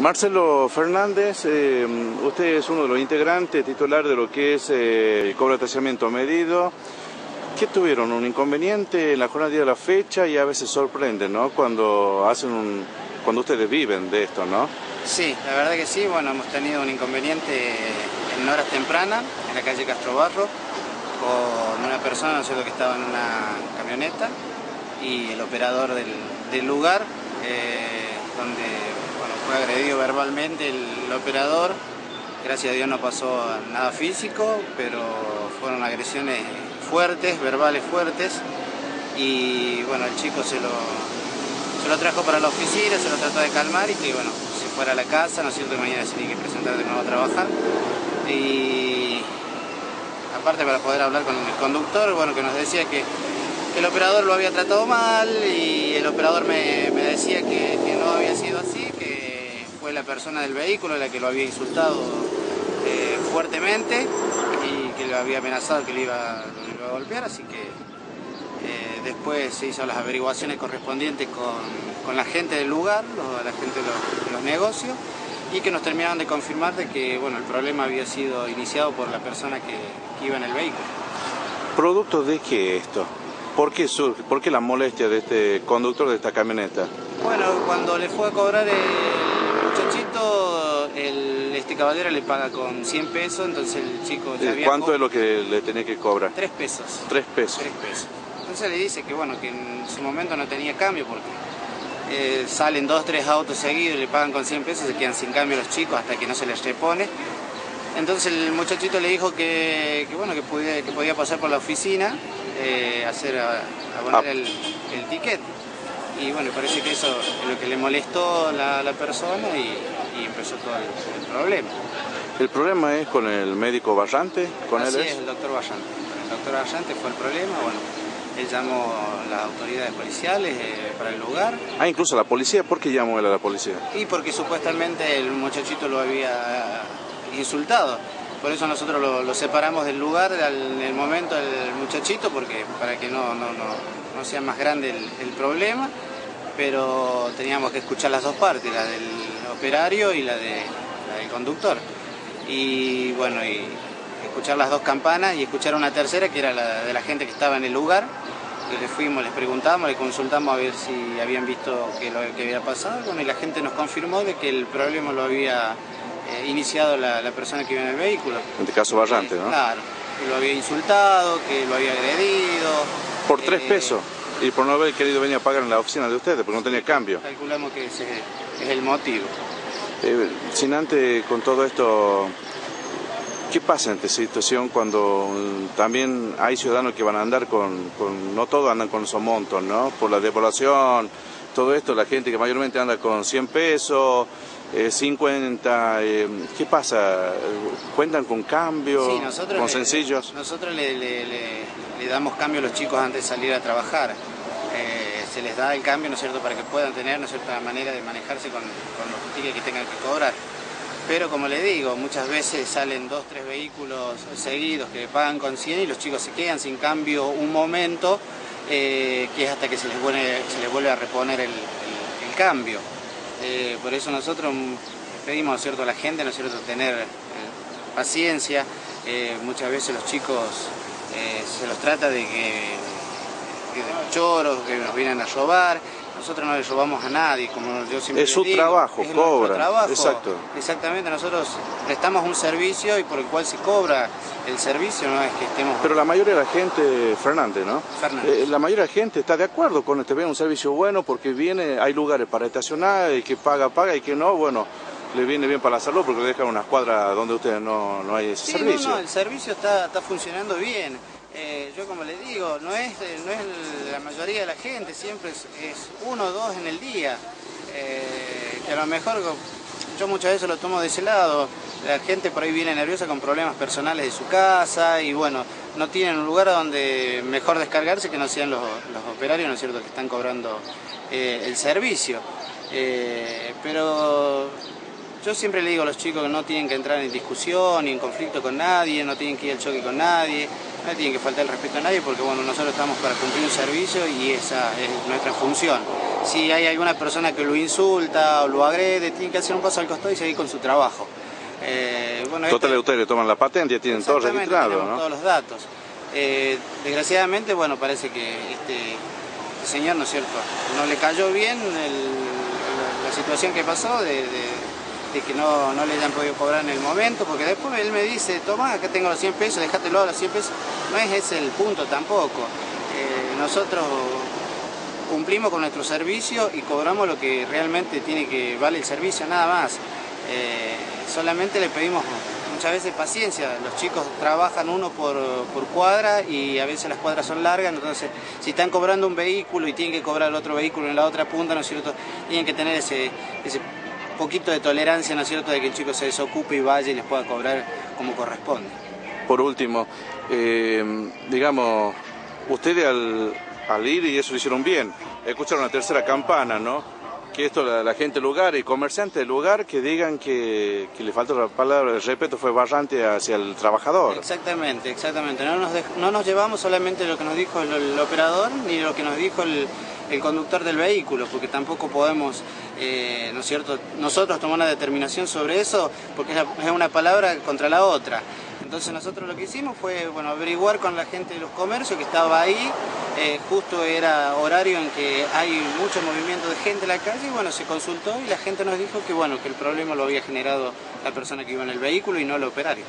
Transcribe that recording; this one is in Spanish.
Marcelo Fernández, eh, usted es uno de los integrantes titular de lo que es eh, cobro de medido. ¿Qué tuvieron? ¿Un inconveniente en la jornada de la fecha? Y a veces sorprende, ¿no? Cuando hacen un, cuando ustedes viven de esto, ¿no? Sí, la verdad que sí. Bueno, hemos tenido un inconveniente en horas tempranas, en la calle Castro Barro, con una persona, ¿no es cierto?, que estaba en una camioneta y el operador del, lugar, eh, donde fue agredido verbalmente el operador. Gracias a Dios no pasó nada físico, pero fueron agresiones fuertes, verbales fuertes. Y bueno, el chico se lo, se lo trajo para la oficina, se lo trató de calmar y que bueno, se fuera a la casa, ¿no es cierto? Que mañana se tiene que presentar de nuevo a trabajar. Y aparte para poder hablar con el conductor, bueno, que nos decía que, el operador lo había tratado mal y el operador me, decía que no había sido así, la persona del vehículo la que lo había insultado eh, fuertemente y que le había amenazado que le iba, a golpear, así que eh, después se hizo las averiguaciones correspondientes con, la gente del lugar, la gente de los, negocios, y que nos terminaron de confirmar de que bueno, el problema había sido iniciado por la persona que, iba en el vehículo. ¿Producto de qué esto? ¿Por qué, surge, ¿Por qué la molestia de este conductor de esta camioneta? Bueno, cuando le fue a cobrar el el, este caballero le paga con 100 pesos, entonces el chico ya había ¿Cuánto es lo que le tenía que cobrar? 3 pesos. 3 pesos. 3 pesos. Entonces le dice que bueno, que en su momento no tenía cambio porque eh, salen dos, tres autos seguidos le pagan con 100 pesos, se quedan sin cambio los chicos hasta que no se les repone. Entonces el muchachito le dijo que, bueno, que podía, que podía pasar por la oficina, eh, hacer, ah. el, el ticket y bueno, parece que eso es lo que le molestó a la, persona y, empezó todo el, problema. ¿El problema es con el médico Barrante? ¿Con Así él es? el doctor Barrante. El doctor Barrante fue el problema, bueno, él llamó a las autoridades policiales eh, para el lugar. Ah, incluso a la policía, ¿por qué llamó él a la policía? Y porque supuestamente el muchachito lo había insultado. Por eso nosotros lo, separamos del lugar en el momento del muchachito, porque para que no, no, no, sea más grande el problema pero teníamos que escuchar las dos partes, la del operario y la, de, del conductor. Y bueno, y escuchar las dos campanas y escuchar una tercera que era la de la gente que estaba en el lugar. Le fuimos, les preguntamos, le consultamos a ver si habían visto qué lo que había pasado. Bueno, y la gente nos confirmó de que el problema lo había eh, iniciado la, persona que iba en el vehículo. En este caso Barrante, ¿no? Claro, que lo había insultado, que lo había agredido. ¿Por tres eh, pesos? y por no haber querido venir a pagar en la oficina de ustedes, porque no tenía cambio. Calculamos que ese es el motivo. Eh, sin antes, con todo esto, ¿qué pasa en esta situación cuando mm, también hay ciudadanos que van a andar con, no todos andan con esos montos, ¿no? Por la devaluación, todo esto, la gente que mayormente anda con 100 pesos, 50, eh, eh, ¿qué pasa? ¿Cuentan con cambios? Sí, nosotros ¿Con sencillos? Nosotros le, le, damos cambio a los chicos antes de salir a trabajar. Eh, se les da el cambio, ¿no es cierto?, para que puedan tener, ¿no es la manera de manejarse con, los tickets que tengan que cobrar. Pero como le digo, muchas veces salen dos, tres vehículos seguidos que pagan con 100 y los chicos se quedan sin cambio un momento, que es hasta que se les vuelve, a reponer el cambio. Eh, por eso nosotros pedimos ¿cierto? a la gente ¿no es cierto? tener eh, paciencia. Eh, muchas veces los chicos se los trata de que, choros, que nos vienen a robar. Nosotros no le robamos a nadie, como yo siempre Es su trabajo, cobra. Trabajo. Exacto. Exactamente, nosotros prestamos un servicio y por el cual se cobra el servicio, no es que estemos... Pero la mayoría de la gente, Fernández, ¿no? Fernández. Eh, la mayoría de la gente está de acuerdo con este, ve un servicio bueno porque viene, hay lugares para estacionar y que paga, paga y que no, bueno, le viene bien para la salud porque le dejan una cuadra donde ustedes no, no hay ese sí, servicio. No, no, el servicio está, está funcionando bien. Eh, yo como le digo, no es, no es la mayoría de la gente, siempre es, uno o dos en el día. Eh, que a lo mejor yo muchas veces lo tomo de ese lado. La gente por ahí viene nerviosa con problemas personales de su casa y bueno, no tienen un lugar donde mejor descargarse que no sean los, operarios, ¿no es cierto?, que están cobrando eh, el servicio. Eh, pero yo siempre le digo a los chicos que no tienen que entrar en discusión ni en conflicto con nadie, no tienen que ir al choque con nadie. No tiene que faltar el respeto a nadie porque bueno, nosotros estamos para cumplir un servicio y esa es nuestra función. Si hay alguna persona que lo insulta o lo agrede, tiene que hacer un paso al costado y seguir con su trabajo. Eh, bueno, Total, este ustedes le toman la patente, ya tienen todo registrado, ¿no? todos los datos. Eh, desgraciadamente, bueno, parece que este, este, señor, ¿no es cierto?, no le cayó bien la, situación que pasó de de que no, no le hayan podido cobrar en el momento, porque después él me dice, toma, acá tengo los 100 pesos, déjatelo a los 100 pesos. No es ese el punto tampoco. Eh, nosotros cumplimos con nuestro servicio y cobramos lo que realmente tiene que vale el servicio, nada más. Eh, solamente le pedimos muchas veces paciencia. Los chicos trabajan uno por, cuadra y a veces las cuadras son largas, entonces si están cobrando un vehículo y tienen que cobrar el otro vehículo en la otra punta, ¿no es cierto? Tienen que tener ese poquito de tolerancia, ¿no es cierto?, de que el chico se desocupe y vaya y les pueda cobrar como corresponde. Por último, eh, digamos, ustedes al, ir, y eso lo hicieron bien, escucharon la tercera campana, ¿no? Que esto la, gente del lugar y comerciantes del lugar que digan que, le falta la palabra, el respeto fue barrante hacia el trabajador. Exactamente, exactamente. No nos, no nos llevamos solamente lo que nos dijo el operador ni lo que nos dijo el el conductor del vehículo, porque tampoco podemos, eh, ¿no es cierto?, nosotros tomar una determinación sobre eso, porque es una palabra contra la otra. Entonces nosotros lo que hicimos fue bueno, averiguar con la gente de los comercios que estaba ahí, eh, justo era horario en que hay mucho movimiento de gente en la calle y bueno, se consultó y la gente nos dijo que bueno, que el problema lo había generado la persona que iba en el vehículo y no el operario.